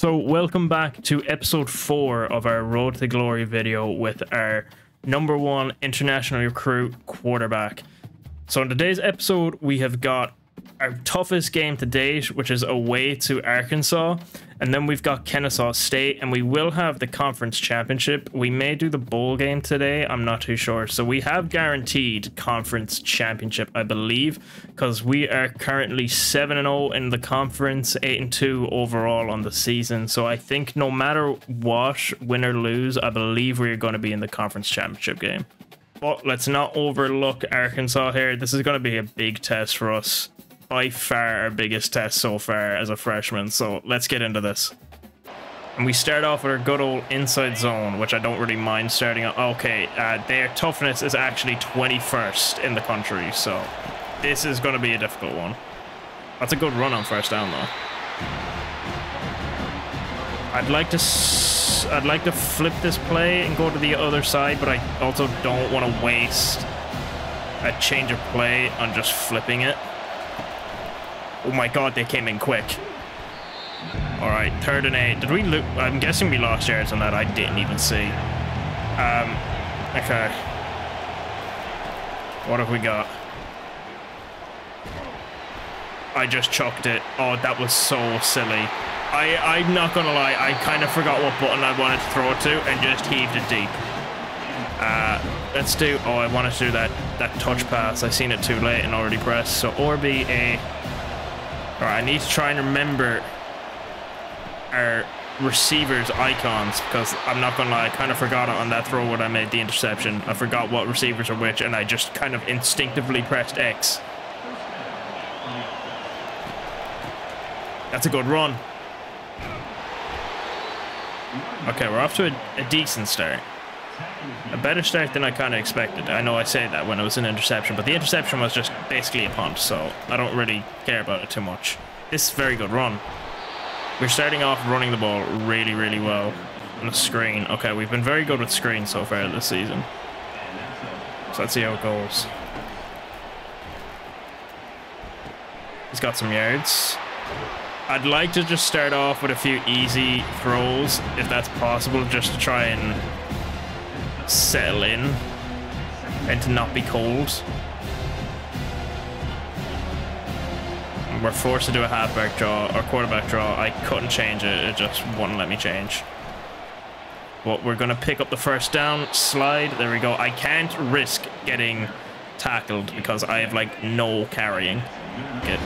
So, welcome back to episode four of our Road to Glory video with our number one international recruit quarterback. So, in today's episode, we have got our toughest game to date, which is away to Arkansas. And then we've got Kennesaw State, and we will have the conference championship. We may do the bowl game today, I'm not too sure. So we have guaranteed conference championship, I believe, because we are currently 7 0 in the conference, 8 2 overall on the season. So I think no matter what, win or lose, I believe we're going to be in the conference championship game. But let's not overlook Arkansas here. This is going to be a big test for us by far our biggest test so far as a freshman. So let's get into this. And we start off with our good old inside zone, which I don't really mind starting on. Okay, uh, their toughness is actually 21st in the country, so this is going to be a difficult one. That's a good run on first down, though. I'd like to I'd like to flip this play and go to the other side, but I also don't want to waste a change of play on just flipping it. Oh my god, they came in quick. All right, third and eight. Did we look? I'm guessing we lost yards on that. I didn't even see. Um, okay. What have we got? I just chucked it. Oh, that was so silly. I, I'm not gonna lie, I kind of forgot what button I wanted to throw it to and just heaved it deep. Uh, let's do, oh, I wanted to do that, that touch pass. I seen it too late and already pressed. So Orby A Alright, I need to try and remember our receivers icons because I'm not gonna lie, I kind of forgot on that throw when I made the interception. I forgot what receivers are which and I just kind of instinctively pressed X. That's a good run. Okay, we're off to a, a decent start. A better start than I kind of expected. I know I say that when it was an interception, but the interception was just basically a punt, so I don't really care about it too much. This is very good run. We're starting off running the ball really, really well on the screen. Okay, we've been very good with screen so far this season. So let's see how it goes. He's got some yards. I'd like to just start off with a few easy throws, if that's possible, just to try and settle in and to not be cold. We're forced to do a halfback draw or quarterback draw. I couldn't change it. It just wouldn't let me change. But we're going to pick up the first down. Slide. There we go. I can't risk getting tackled because I have like no carrying. Good.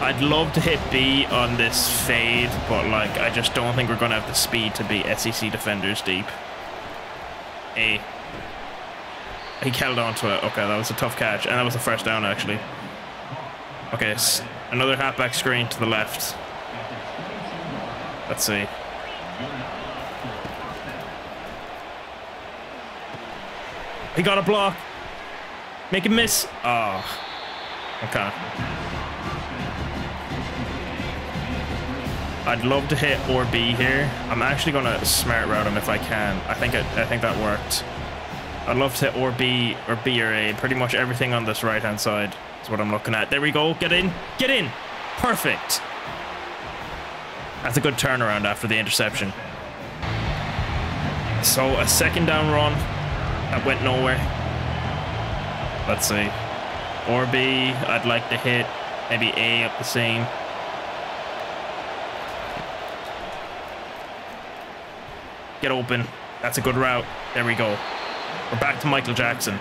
I'd love to hit B on this fade, but like I just don't think we're going to have the speed to beat SEC defenders deep. A. He held on to it. Okay, that was a tough catch. And that was the first down, actually. Okay, another halfback screen to the left. Let's see. He got a block. Make him miss. Oh. Okay. I'd love to hit or B here. I'm actually gonna smart route him if I can. I think it, I think that worked. I'd love to hit or B or B or A. Pretty much everything on this right hand side is what I'm looking at. There we go. Get in. Get in. Perfect. That's a good turnaround after the interception. So a second down run that went nowhere. Let's see. Or B, I'd like to hit maybe A up the same. Get open. That's a good route. There we go. We're back to Michael Jackson.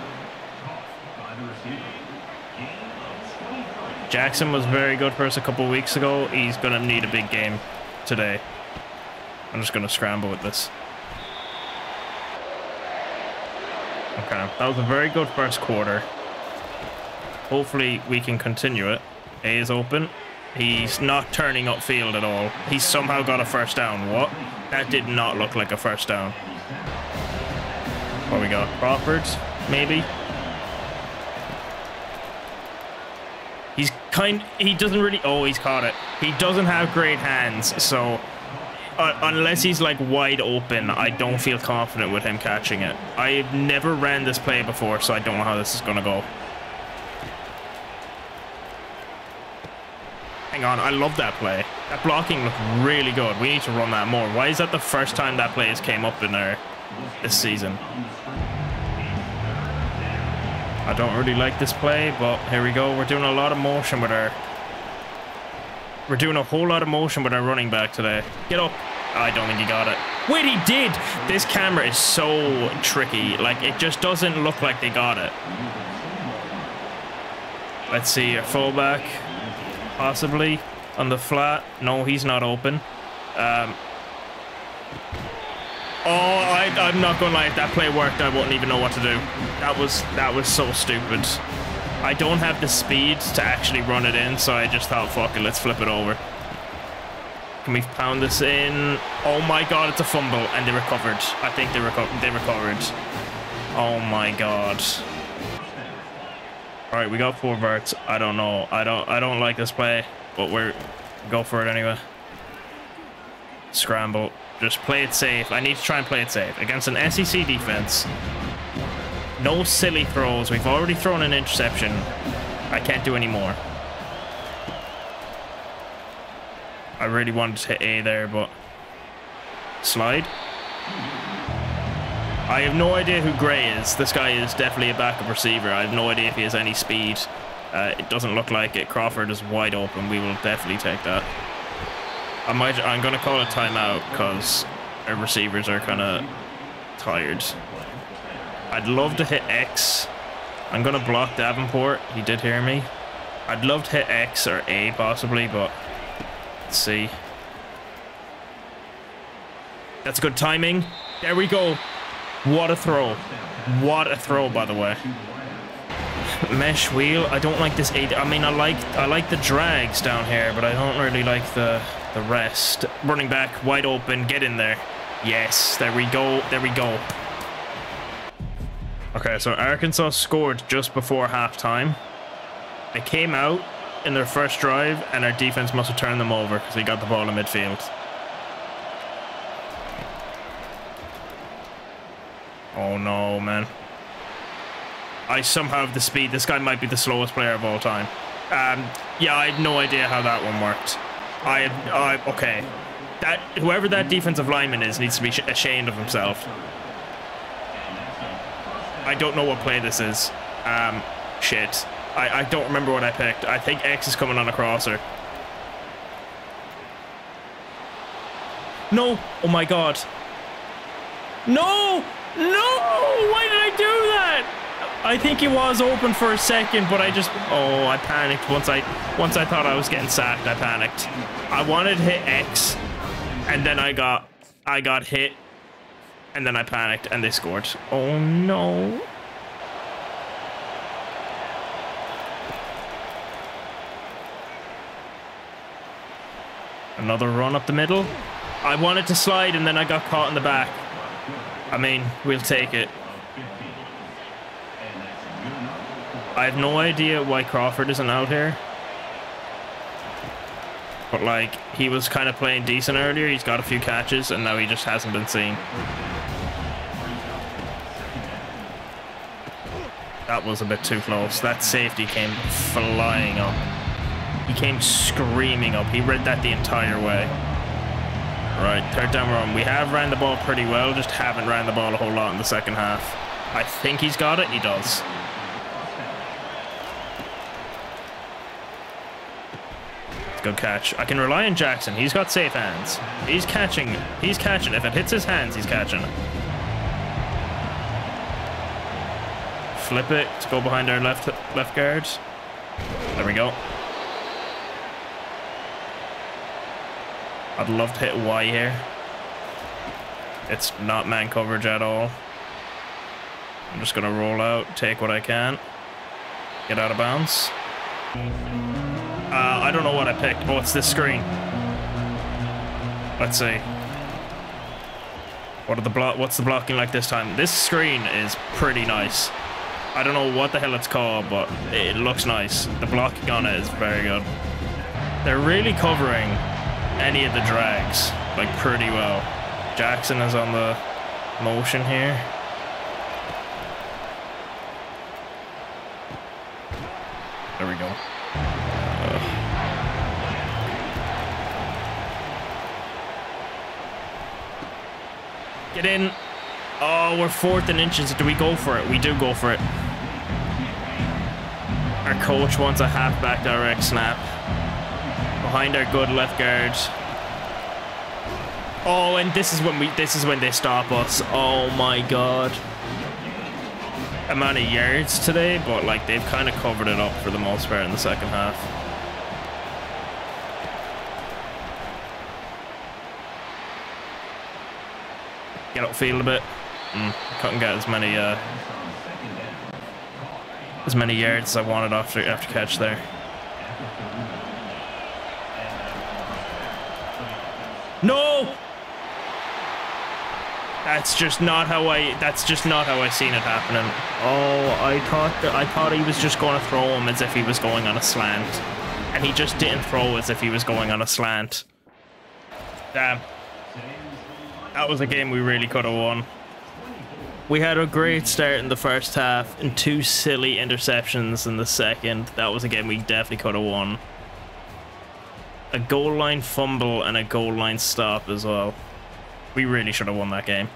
Jackson was very good for us a couple weeks ago. He's going to need a big game today. I'm just going to scramble with this. Okay, that was a very good first quarter. Hopefully we can continue it. A is open. He's not turning upfield at all. He's somehow got a first down. What? That did not look like a first down. What we got? Crawford, maybe? He's kind... He doesn't really... Oh, he's caught it. He doesn't have great hands, so... Uh, unless he's like wide open, I don't feel confident with him catching it. I've never ran this play before, so I don't know how this is going to go. Hang on, I love that play. That blocking looked really good. We need to run that more. Why is that the first time that play has came up in our this season? I don't really like this play, but here we go. We're doing a lot of motion with our... We're doing a whole lot of motion with our running back today. Get up. I don't think he got it. Wait, he did! This camera is so tricky. Like, it just doesn't look like they got it. Let's see, a fullback. Possibly. On the flat. No, he's not open. Um, oh, I, I'm not gonna lie. If that play worked, I wouldn't even know what to do. That was that was so stupid. I don't have the speed to actually run it in, so I just thought, fuck it, let's flip it over. Can we pound this in? Oh my god, it's a fumble, and they recovered. I think they, reco they recovered. Oh my god. All right, we got four verts. I don't know. I don't. I don't like this play, but we're go for it anyway. Scramble. Just play it safe. I need to try and play it safe against an SEC defense. No silly throws. We've already thrown an interception. I can't do any more. I really wanted to hit A there, but... Slide. I have no idea who Gray is. This guy is definitely a backup receiver. I have no idea if he has any speed. Uh, it doesn't look like it. Crawford is wide open. We will definitely take that. I might. I'm going to call a timeout because our receivers are kind of tired. I'd love to hit X. I'm going to block Davenport. He did hear me. I'd love to hit X or A possibly, but Let's see. That's good timing. There we go. What a throw. What a throw, by the way. Mesh wheel. I don't like this. I mean, I like I like the drags down here, but I don't really like the the rest. Running back, wide open. Get in there. Yes, there we go. There we go. Okay, so Arkansas scored just before halftime. They came out in their first drive, and our defense must have turned them over because they got the ball in midfield. Oh no, man. I somehow have the speed. This guy might be the slowest player of all time. Um, yeah, I had no idea how that one worked. I, I okay. That whoever that defensive lineman is needs to be ashamed of himself. I don't know what play this is. Um, shit. I, I don't remember what I picked. I think X is coming on a crosser. No! Oh my god. No! No! Why did I do that? I think it was open for a second, but I just... Oh, I panicked once I once I thought I was getting sacked. I panicked. I wanted to hit X, and then I got I got hit, and then I panicked, and they scored. Oh no. Another run up the middle. I wanted to slide and then I got caught in the back. I mean, we'll take it. I have no idea why Crawford isn't out here. But like, he was kind of playing decent earlier. He's got a few catches and now he just hasn't been seen. That was a bit too close. That safety came flying up. He came screaming up. He read that the entire way. Right, third down run. We have ran the ball pretty well, just haven't ran the ball a whole lot in the second half. I think he's got it. He does. Good catch. I can rely on Jackson. He's got safe hands. He's catching. He's catching. If it hits his hands, he's catching. Flip it to go behind our left left guard. There we go. I'd love to hit Y here. It's not man coverage at all. I'm just gonna roll out, take what I can. Get out of bounds. Uh, I don't know what I picked. Oh, it's this screen. Let's see. What are the block? What's the blocking like this time? This screen is pretty nice. I don't know what the hell it's called, but it looks nice. The blocking on it is very good. They're really covering any of the drags, like pretty well. Jackson is on the motion here. There we go. Get in. Oh, we're fourth in inches. Do we go for it? We do go for it. Our coach wants a halfback direct snap. Behind our good left guard. Oh, and this is when we this is when they stop us. Oh my god. Amount of yards today, but like they've kind of covered it up for the most part in the second half. Get upfield a bit. Mm, couldn't get as many uh, as many yards as I wanted after after catch there. No! That's just not how I. That's just not how I seen it happening. Oh, I thought that I thought he was just going to throw him as if he was going on a slant, and he just didn't throw as if he was going on a slant. Damn. That was a game we really could have won. We had a great start in the first half and two silly interceptions in the second. That was a game we definitely could have won. A goal line fumble and a goal line stop as well. We really should have won that game.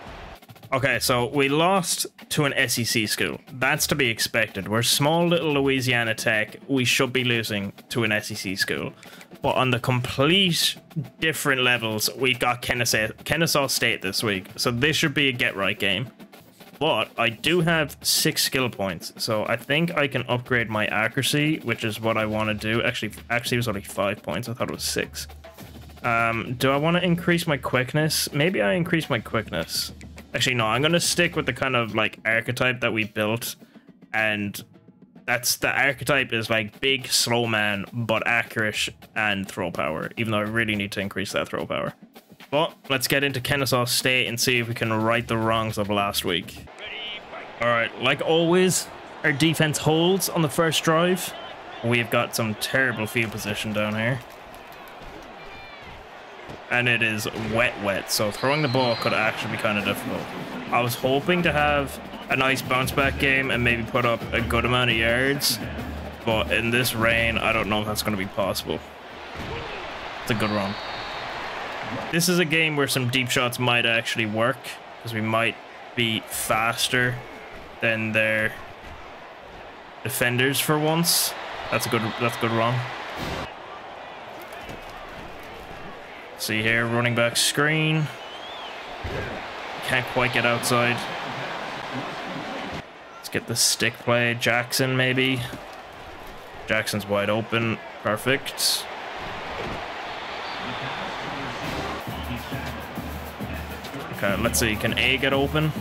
Okay, so we lost to an SEC school. That's to be expected. We're small little Louisiana Tech. We should be losing to an SEC school. But on the complete different levels, we've got Kennesaw, State this week. So this should be a get-right game. But I do have six skill points, so I think I can upgrade my accuracy, which is what I want to do. Actually, actually, it was only five points. I thought it was six. Um, do I want to increase my quickness? Maybe I increase my quickness. Actually, no, I'm going to stick with the kind of like archetype that we built. And that's the archetype is like big, slow man, but accurate and throw power, even though I really need to increase that throw power. But let's get into Kennesaw State and see if we can right the wrongs of last week. Alright, like always, our defense holds on the first drive. We've got some terrible field position down here. And it is wet, wet, so throwing the ball could actually be kind of difficult. I was hoping to have a nice bounce back game and maybe put up a good amount of yards. But in this rain, I don't know if that's going to be possible. It's a good run. This is a game where some deep shots might actually work because we might be faster than their defenders for once. That's a good that's a good run. See here, running back screen. Can't quite get outside. Let's get the stick play. Jackson maybe. Jackson's wide open. Perfect. Okay, let's see. Can A get open?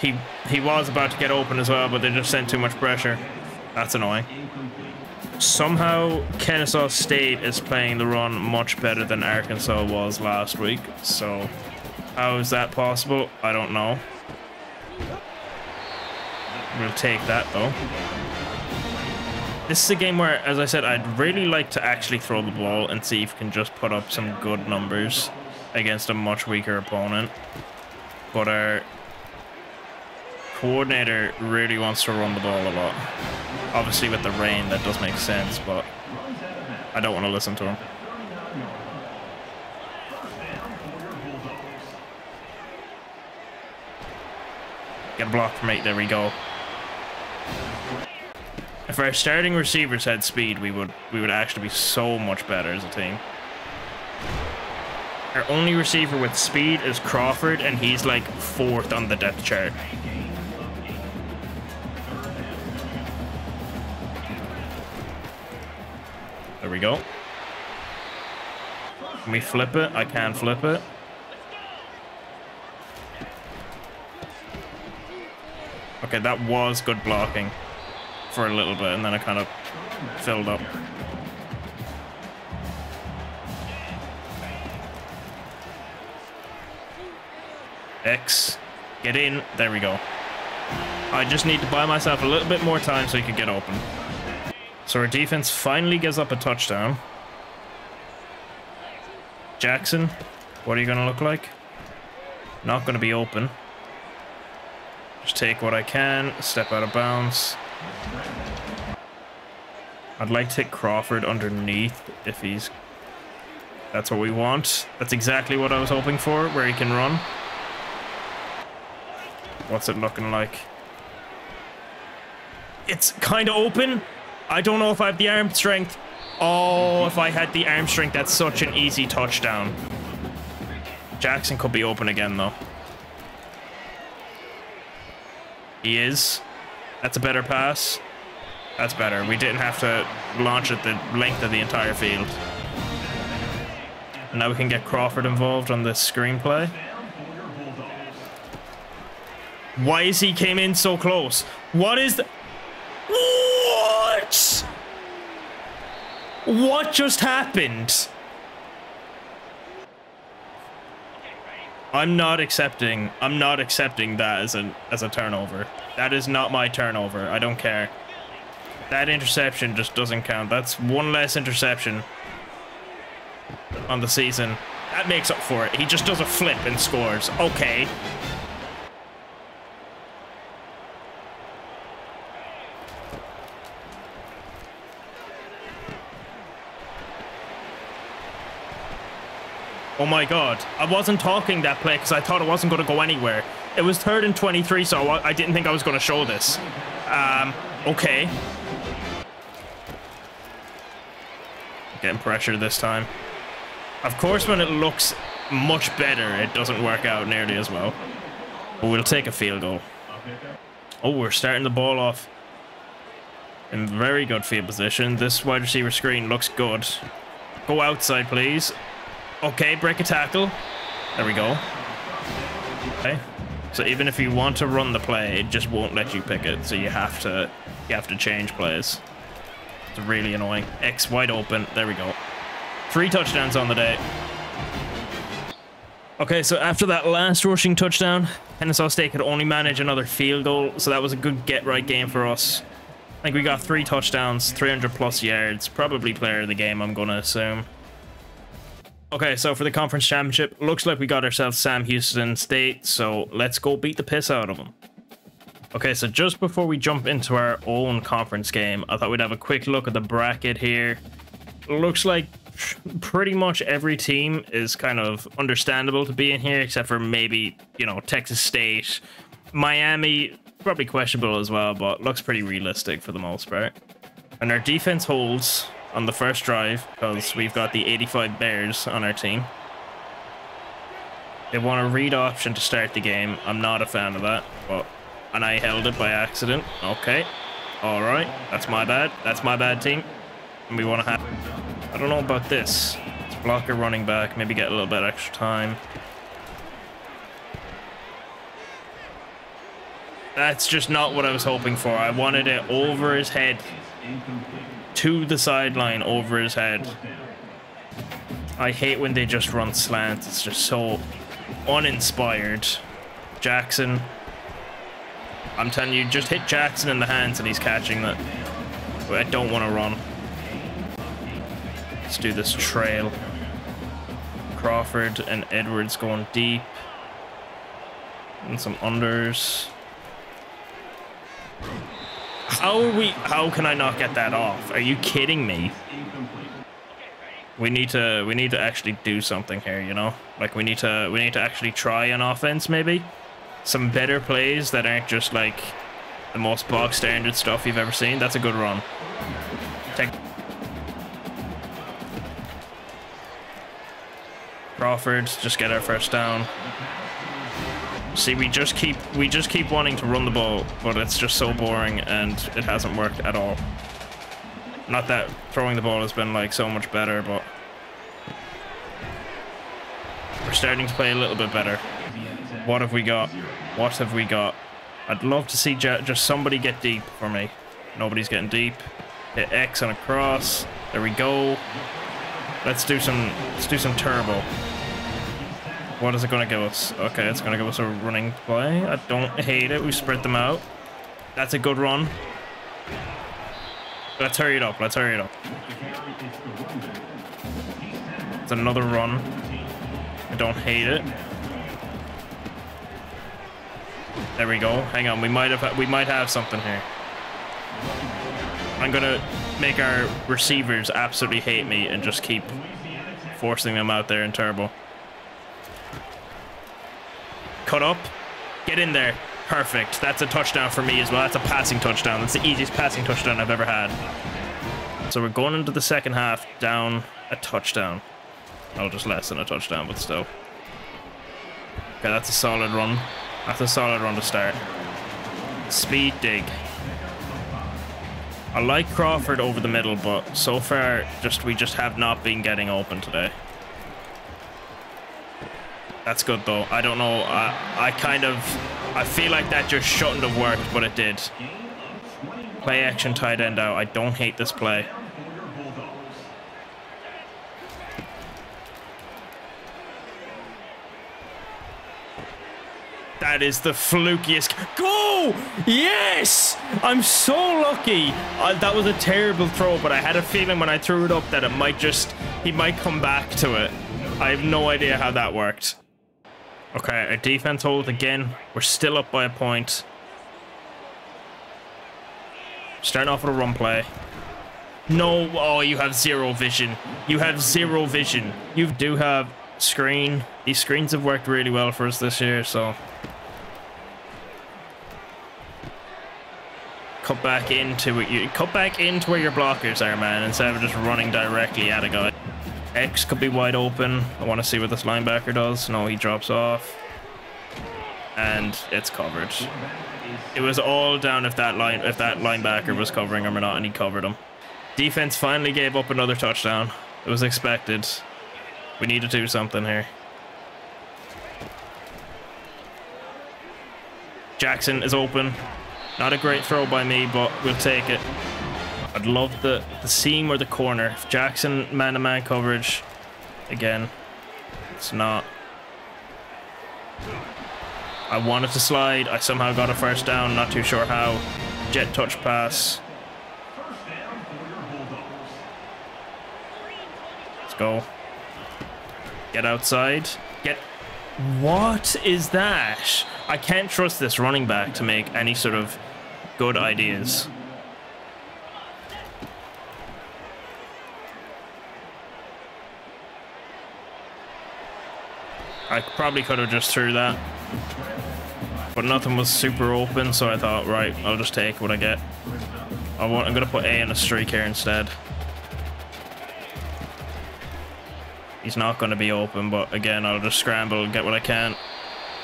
He he was about to get open as well, but they just sent too much pressure. That's annoying. Somehow, Kennesaw State is playing the run much better than Arkansas was last week. So, how is that possible? I don't know. We'll take that, though. This is a game where, as I said, I'd really like to actually throw the ball and see if we can just put up some good numbers against a much weaker opponent. But our coordinator really wants to run the ball a lot. Obviously with the rain, that does make sense, but I don't want to listen to him. Get blocked from eight, there we go. If our starting receivers had speed, we would we would actually be so much better as a team. Our only receiver with speed is Crawford, and he's like fourth on the depth chart. There we go. Can we flip it? I can flip it. Okay, that was good blocking for a little bit, and then I kind of filled up. X, get in. There we go. I just need to buy myself a little bit more time so he could get open. So our defense finally gives up a touchdown. Jackson, what are you going to look like? Not going to be open. Just take what I can, step out of bounds. I'd like to hit Crawford underneath if he's That's what we want. That's exactly what I was hoping for, where he can run. What's it looking like? It's kind of open. I don't know if I have the arm strength. Oh, if I had the arm strength, that's such an easy touchdown. Jackson could be open again, though. He is. That's a better pass. That's better. We didn't have to launch it the length of the entire field. Now we can get Crawford involved on the screenplay. Why is he came in so close? What is the... What? What just happened? I'm not accepting. I'm not accepting that as a as a turnover. That is not my turnover. I don't care. That interception just doesn't count. That's one less interception on the season. That makes up for it. He just does a flip and scores. Okay. Oh my god. I wasn't talking that play because I thought it wasn't going to go anywhere. It was third and 23, so I didn't think I was going to show this. Um, okay. Getting pressure this time. Of course, when it looks much better, it doesn't work out nearly as well. But we'll take a field goal. Oh, we're starting the ball off in very good field position. This wide receiver screen looks good. Go outside, please. Okay, break a tackle. There we go. Okay. So even if you want to run the play, it just won't let you pick it. So you have to you have to change plays. It's really annoying. X wide open. There we go. Three touchdowns on the day. Okay, so after that last rushing touchdown, Kennesaw State could only manage another field goal, so that was a good get-right game for us. I think we got three touchdowns, 300 plus yards, probably player of the game, I'm going to assume. Okay, so for the conference championship, looks like we got ourselves Sam Houston State, so let's go beat the piss out of them. Okay, so just before we jump into our own conference game, I thought we'd have a quick look at the bracket here. Looks like pretty much every team is kind of understandable to be in here, except for maybe, you know, Texas State, Miami, probably questionable as well, but looks pretty realistic for the most part. And our defense holds on the first drive because we've got the 85 Bears on our team. They want a read option to start the game. I'm not a fan of that, but and I held it by accident. Okay. All right. That's my bad. That's my bad team. And we want to have... I don't know about this. Let's block a running back. Maybe get a little bit extra time. That's just not what I was hoping for. I wanted it over his head to the sideline over his head. I hate when they just run slants. It's just so uninspired. Jackson. I'm telling you, just hit Jackson in the hands and he's catching that. But I don't want to run. Let's do this trail. Crawford and Edwards going deep. And some unders. How we? How can I not get that off? Are you kidding me? We need to. We need to actually do something here. You know, like we need to. We need to actually try an offense. Maybe some better plays that aren't just like the most bog standard stuff you've ever seen. That's a good run. Take. Crawford, just get our first down. See, we just keep we just keep wanting to run the ball, but it's just so boring and it hasn't worked at all. Not that throwing the ball has been like so much better, but we're starting to play a little bit better. What have we got? What have we got? I'd love to see just somebody get deep for me. Nobody's getting deep. Hit X on a cross. There we go. Let's do some let's do some turbo. What is it going to give us? Okay, it's going to give us a running play. I don't hate it. We spread them out. That's a good run. Let's hurry it up. Let's hurry it up. It's another run. I don't hate it. There we go. Hang on. We might have we might have something here. I'm gonna make our receivers absolutely hate me and just keep forcing them out there in turbo. Cut up. Get in there. Perfect. That's a touchdown for me as well. That's a passing touchdown. That's the easiest passing touchdown I've ever had. So we're going into the second half down a touchdown. Oh, just less than a touchdown, but still. Okay, that's a solid run. That's a solid run to start. Speed dig. I like Crawford over the middle, but so far, just we just have not been getting open today. That's good though. I don't know. I, I kind of, I feel like that just shouldn't have worked, but it did. Play action tight end out. I don't hate this play. That is the flukiest. Go! Yes! I'm so lucky. That was a terrible throw, but I had a feeling when I threw it up that it might just, he might come back to it. I have no idea how that worked. Okay, our defense hold again. We're still up by a point. Starting off with a run play. No, oh, you have zero vision. You have zero vision. You do have screen. These screens have worked really well for us this year, so cut back into it. You cut back into where your blockers are, man, instead of just running directly at a guy. X could be wide open. I want to see what this linebacker does. No, he drops off. And it's covered. It was all down if that line if that linebacker was covering him or not, and he covered him. Defense finally gave up another touchdown. It was expected. We need to do something here. Jackson is open. Not a great throw by me, but we'll take it. I'd love the, the seam or the corner. If Jackson man-to-man -man coverage, again, it's not. I wanted to slide. I somehow got a first down. Not too sure how. Jet touch pass. Let's go. Get outside. Get... What is that? I can't trust this running back to make any sort of good ideas. I probably could have just threw that. But nothing was super open, so I thought, right, I'll just take what I get. I want, I'm going to put A in a streak here instead. He's not going to be open, but again, I'll just scramble and get what I can.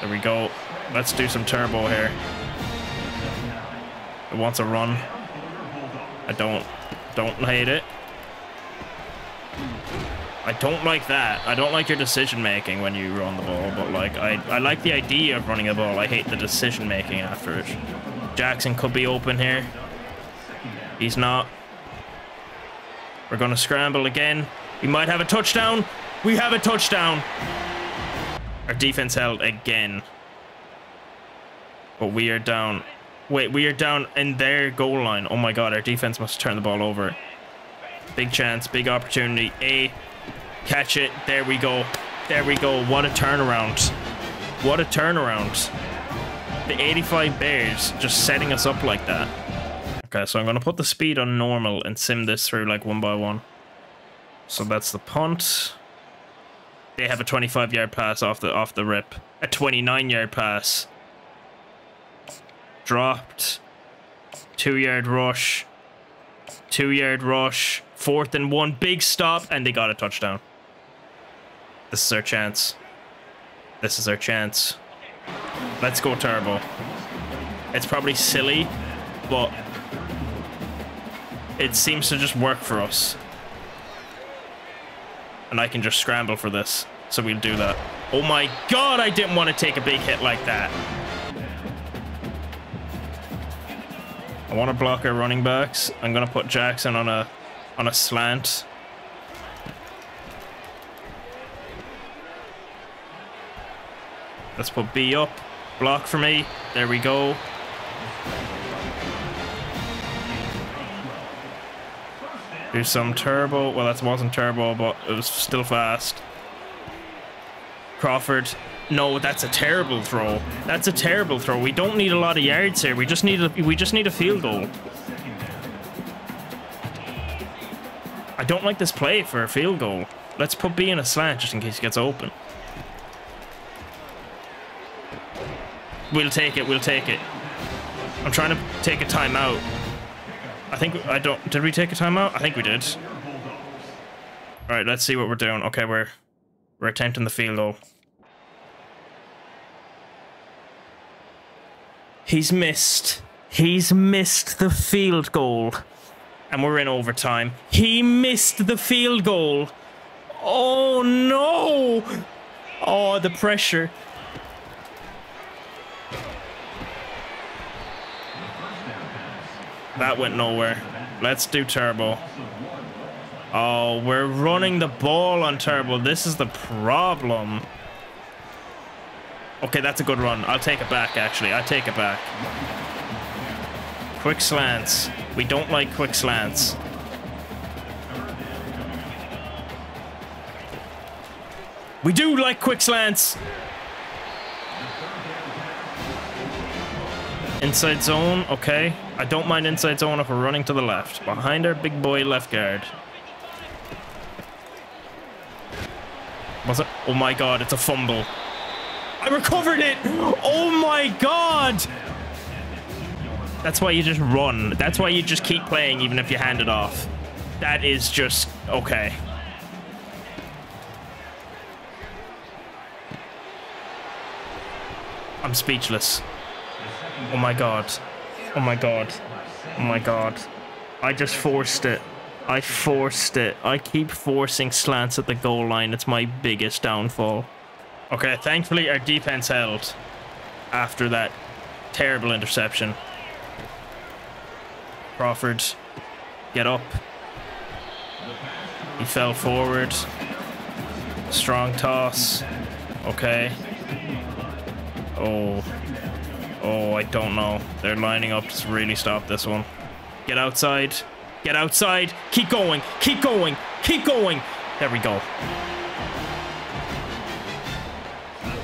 There we go. Let's do some turbo here. It wants a run. I don't, don't hate it. I don't like that. I don't like your decision making when you run the ball, but like I, I like the idea of running a ball. I hate the decision making after it. Jackson could be open here. He's not. We're gonna scramble again. We might have a touchdown. We have a touchdown. Our defense held again. But we are down. Wait, we are down in their goal line. Oh my god, our defense must turn the ball over. Big chance, big opportunity. A Catch it. There we go. There we go. What a turnaround. What a turnaround. The 85 Bears just setting us up like that. Okay, so I'm going to put the speed on normal and sim this through like one by one. So that's the punt. They have a 25 yard pass off the off the rip. A 29 yard pass. Dropped. Two yard rush. Two yard rush. Fourth and one. Big stop. And they got a touchdown. This is our chance. This is our chance. Let's go turbo. It's probably silly, but it seems to just work for us. And I can just scramble for this. So we'll do that. Oh my god, I didn't want to take a big hit like that. I want to block our running backs. I'm going to put Jackson on a on a slant. Let's put B up. Block for me. There we go. Do some turbo. Well, that wasn't turbo, but it was still fast. Crawford. No, that's a terrible throw. That's a terrible throw. We don't need a lot of yards here. We just need a we just need a field goal. I don't like this play for a field goal. Let's put B in a slant just in case he gets open. We'll take it, we'll take it. I'm trying to take a timeout. I think, I don't, did we take a timeout? I think we did. All right, let's see what we're doing. Okay, we're, we're attempting the field goal. He's missed. He's missed the field goal. And we're in overtime. He missed the field goal. Oh no! Oh, the pressure. That went nowhere. Let's do turbo. Oh, we're running the ball on turbo. This is the problem. Okay, that's a good run. I'll take it back, actually. I take it back. Quick slants. We don't like quick slants. We do like quick slants. Inside zone, okay. I don't mind inside zone if we're running to the left. Behind our big boy left guard. Was it? Oh my god, it's a fumble. I recovered it! Oh my god! That's why you just run. That's why you just keep playing even if you hand it off. That is just... okay. I'm speechless. Oh my god. Oh my god. Oh my god. I just forced it. I forced it. I keep forcing slants at the goal line. It's my biggest downfall. Okay, thankfully our defense held after that terrible interception. Crawford, get up. He fell forward. Strong toss. Okay. Oh. Oh, I don't know. They're lining up to really stop this one. Get outside. Get outside. Keep going. Keep going. Keep going. There we go.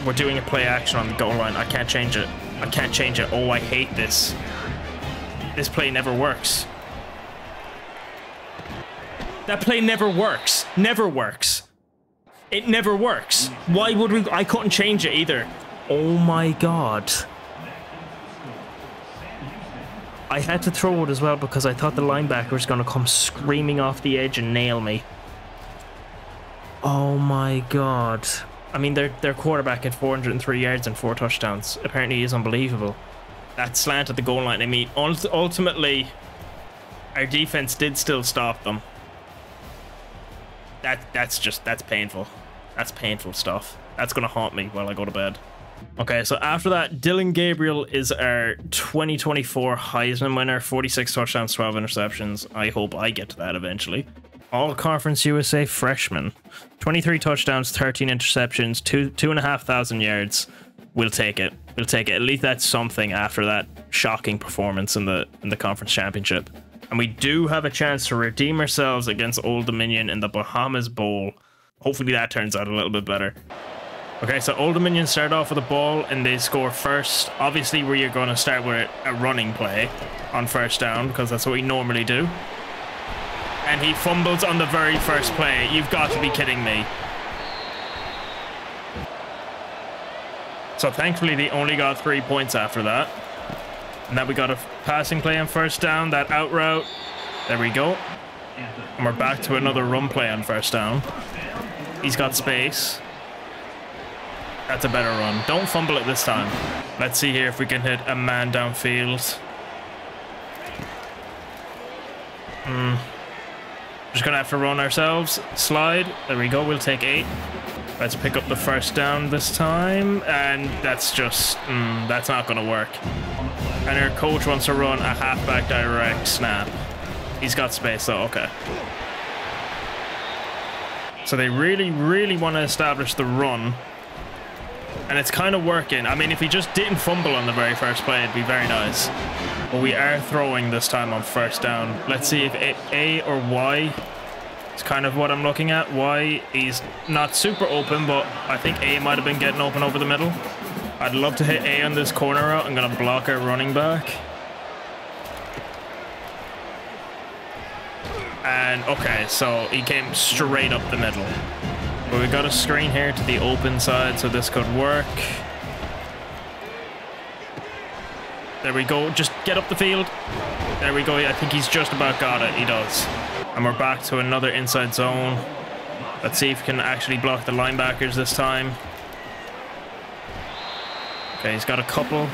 We're doing a play action on the goal line. I can't change it. I can't change it. Oh, I hate this. This play never works. That play never works. Never works. It never works. Why would we? I couldn't change it either. Oh my god. I had to throw it as well because I thought the linebacker was going to come screaming off the edge and nail me. Oh my god. I mean, their, their quarterback at 403 yards and four touchdowns. Apparently, is unbelievable. That slant at the goal line, I mean, ultimately, our defense did still stop them. That That's just, that's painful. That's painful stuff. That's going to haunt me while I go to bed. Okay, so after that, Dillon Gabriel is our 2024 Heisman winner, 46 touchdowns, 12 interceptions. I hope I get to that eventually. All Conference USA freshman, 23 touchdowns, 13 interceptions, two two and a half thousand yards. We'll take it. We'll take it. At least that's something after that shocking performance in the in the conference championship. And we do have a chance to redeem ourselves against Old Dominion in the Bahamas Bowl. Hopefully that turns out a little bit better. Okay, so Old Dominion start off with a ball and they score first. Obviously, we are going to start with a running play on first down because that's what we normally do. And he fumbles on the very first play. You've got to be kidding me. So thankfully, they only got three points after that. And then we got a passing play on first down, that out route. There we go. And we're back to another run play on first down. He's got space. That's a better run. Don't fumble it this time. Let's see here if we can hit a man downfield. Hmm. Just gonna have to run ourselves. Slide. There we go. We'll take eight. Let's pick up the first down this time. And that's just... Mm, that's not gonna work. And our coach wants to run a halfback direct snap. He's got space though. Okay. So they really, really want to establish the run and it's kind of working. I mean, if he just didn't fumble on the very first play, it'd be very nice. But we are throwing this time on first down. Let's see if A, A or Y is kind of what I'm looking at. Y, he's not super open, but I think A might have been getting open over the middle. I'd love to hit A on this corner route. I'm going to block our running back. And okay, so he came straight up the middle. But we got a screen here to the open side, so this could work. There we go. Just get up the field. There we go. I think he's just about got it. He does. And we're back to another inside zone. Let's see if we can actually block the linebackers this time. Okay, he's got a couple.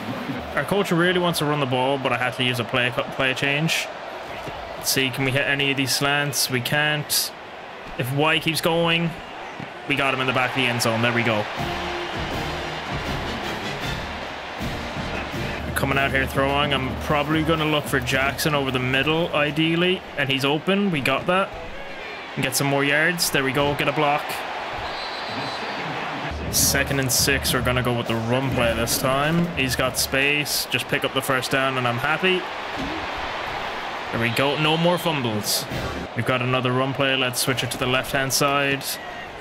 Our coach really wants to run the ball, but I had to use a play play change. Let's see, can we hit any of these slants? We can't. If Y keeps going, we got him in the back of the end zone. There we go. Coming out here throwing. I'm probably going to look for Jackson over the middle, ideally. And he's open. We got that. And get some more yards. There we go. Get a block. Second and six. We're going to go with the run play this time. He's got space. Just pick up the first down and I'm happy. There we go. No more fumbles. We've got another run play. Let's switch it to the left-hand side.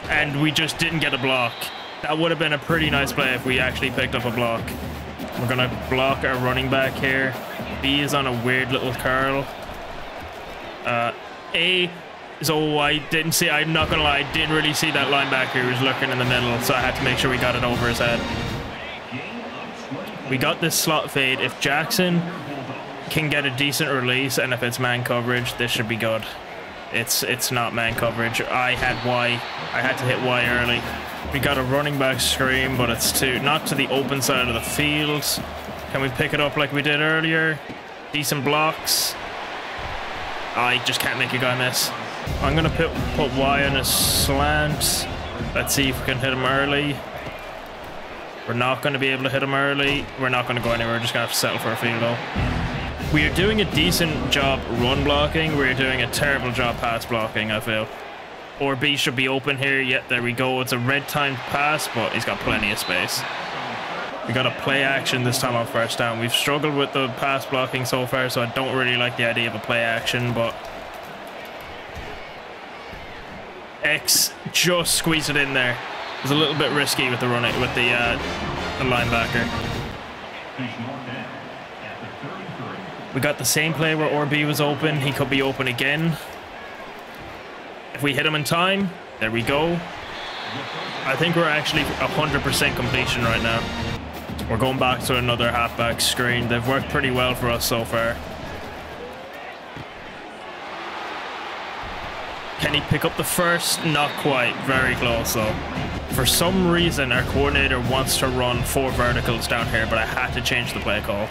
And we just didn't get a block. That would have been a pretty nice play if we actually picked up a block. We're going to block our running back here. B is on a weird little curl. Uh, A is, oh, I didn't see, I'm not going to lie, I didn't really see that linebacker who was looking in the middle, so I had to make sure we got it over his head. We got this slot fade. If Jackson can get a decent release and if it's man coverage, this should be good. It's it's not man coverage. I had Y. I had to hit Y early. We got a running back screen, but it's to not to the open side of the field. Can we pick it up like we did earlier? Decent blocks. I just can't make a guy miss. I'm gonna put put Y on a slant. Let's see if we can hit him early. We're not to be able to hit him early. We're not to go anywhere. We're just to have to settle for a field goal. We are doing a decent job run blocking. We're doing a terrible job pass blocking, I feel. Or B should be open here. Yep, there we go. It's a red time pass, but he's got plenty of space. We got a play action this time on first down. We've struggled with the pass blocking so far, so I don't really like the idea of a play action, but... X just squeezed it in there. It was a little bit risky with the running with the uh, the linebacker. We got the same play where RB was open. He could be open again. If we hit him in time, there we go. I think we're actually 100% completion right now. We're going back to another halfback screen. They've worked pretty well for us so far. Can he pick up the first? Not quite. Very close though. For some reason, our coordinator wants to run four verticals down here, but I had to change the play call.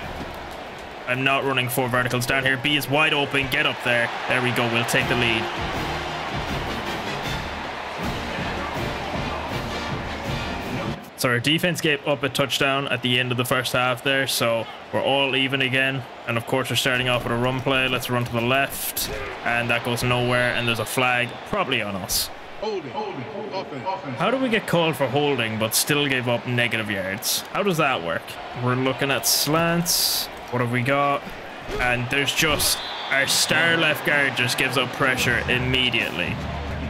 I'm not running four verticals down here. B is wide open. Get up there. There we go. We'll take the lead. So our defense gave up a touchdown at the end of the first half there, so we're all even again. And of course, we're starting off with a run play. Let's run to the left, and that goes nowhere, and there's a flag, probably on us. Holding. How do we get called for holding but still give up negative yards? How does that work? We're looking at slants. What have we got? And there's just our star left guard just gives up pressure immediately.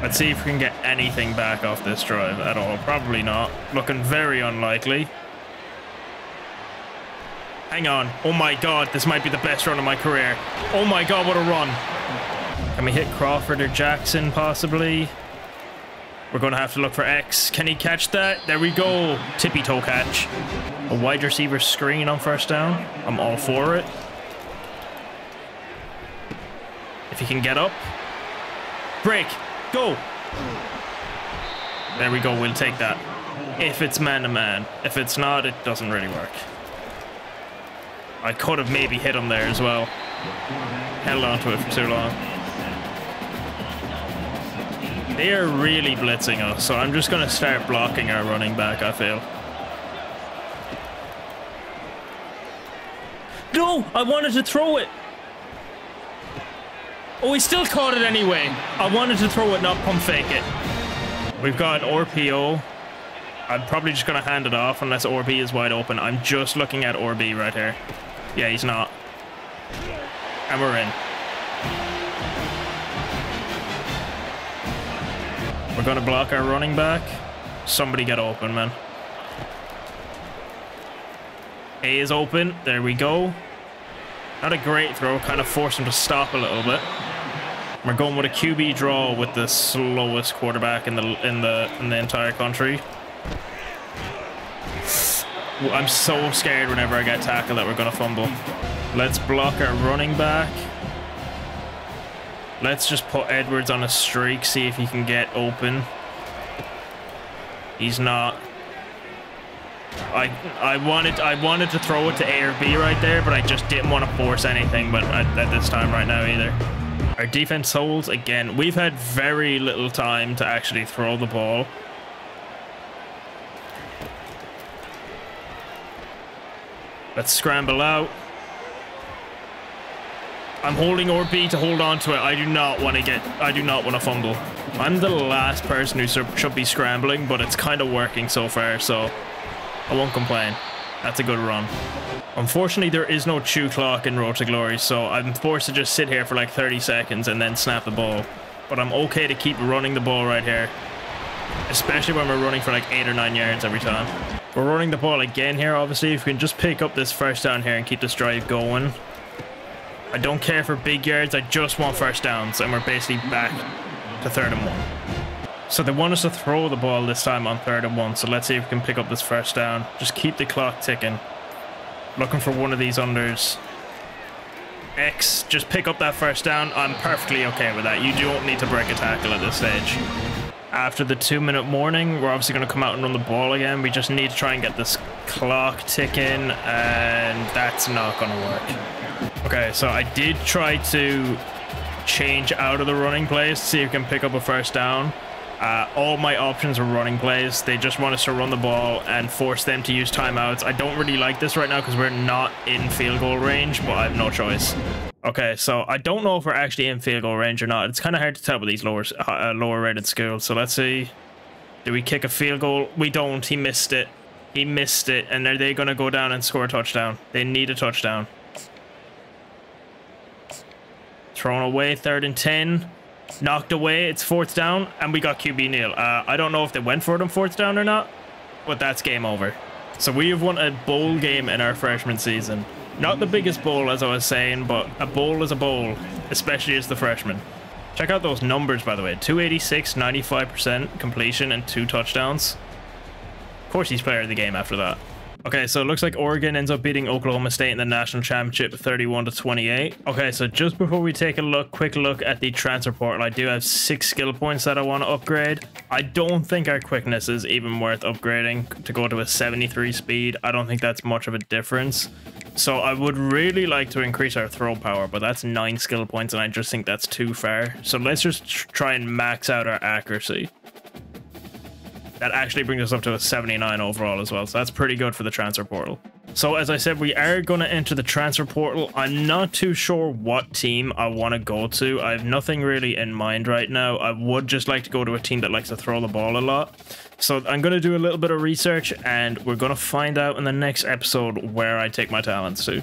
Let's see if we can get anything back off this drive at all. Probably not. Looking very unlikely. Hang on. Oh my god, this might be the best run of my career. Oh my god, what a run. Can we hit Crawford or Jackson, possibly? We're going to have to look for X. Can he catch that? There we go. Tippy toe catch. A wide receiver screen on first down. I'm all for it. If he can get up. Break. Go. There we go. We'll take that. If it's man-to-man. If it's not, it doesn't really work. I could have maybe hit him there as well. Held on to it for too long. They are really blitzing us, so I'm just going to start blocking our running back, I feel. No! I wanted to throw it! Oh, he still caught it anyway. I wanted to throw it, not pump fake it. We've got RPO. I'm probably just going to hand it off unless RB is wide open. I'm just looking at RB right here. Yeah, he's not. And we're in. We're going to block our running back. Somebody get open, man. A is open. There we go. Not a great throw. Kind of forced him to stop a little bit. We're going with a QB draw with the slowest quarterback in the in the in the entire country. I'm so scared whenever I get tackled that we're gonna fumble. Let's block our running back. Let's just put Edwards on a streak, see if he can get open. He's not. I I wanted I wanted to throw it to A or B right there, but I just didn't want to force anything. But at, at this time right now either. Our defense holds again. We've had very little time to actually throw the ball. Let's scramble out. I'm holding RB to hold on to it. I do not want to get, I do not want to fumble. I'm the last person who should be scrambling, but it's kind of working so far, so I won't complain. That's a good run. Unfortunately, there is no chew clock in Road to Glory, so I'm forced to just sit here for like 30 seconds and then snap the ball. But I'm okay to keep running the ball right here. Especially when we're running for like 8 or 9 yards every time. We're running the ball again here, obviously. If we can just pick up this first down here and keep this drive going. I don't care for big yards. I just want first downs. And we're basically back to third and one. So they want us to throw the ball this time on third and one. So let's see if we can pick up this first down. Just keep the clock ticking. Looking for one of these unders. X, just pick up that first down. I'm perfectly okay with that. You don't need to break a tackle at this stage. After the two minute warning, we're obviously going to come out and run the ball again. We just need to try and get this clock ticking, and that's not going to work. Okay, so I did try to change out of the running plays to see if we can pick up a first down. Uh, all my options are running plays. They just want us to run the ball and force them to use timeouts. I don't really like this right now because we're not in field goal range, but I have no choice. Okay, so I don't know if we're actually in field goal range or not. It's kind of hard to tell with these lower uh, lower rated schools. So let's see. Do we kick a field goal? We don't. He missed it. He missed it. And are they going to go down and score a touchdown? They need a touchdown. Thrown away, third and 10. Knocked away, it's fourth down, and we got QB kneel. Uh, I don't know if they went for it on fourth down or not, but that's game over. So we have won a bowl game in our freshman season. Not the biggest bowl, as I was saying, but a bowl is a bowl, especially as the freshman. Check out those numbers, by the way. 286, 95% completion, and two touchdowns. Of course he's player of the game after that. Okay, so it looks like Oregon ends up beating Oklahoma State in the national championship 31 to 28. Okay, so just before we take a look, quick look at the transfer portal, I do have six skill points that I want to upgrade. I don't think our quickness is even worth upgrading to go to a 73 speed. I don't think that's much of a difference. So I would really like to increase our throw power, but that's nine skill points, and I just think that's too far. So let's just try and max out our accuracy. That actually brings us up to a 79 overall as well. So that's pretty good for the transfer portal. So as I said, we are going to enter the transfer portal. I'm not too sure what team I want to go to. I have nothing really in mind right now. I would just like to go to a team that likes to throw the ball a lot. So I'm going to do a little bit of research and we're going to find out in the next episode where I take my talents to.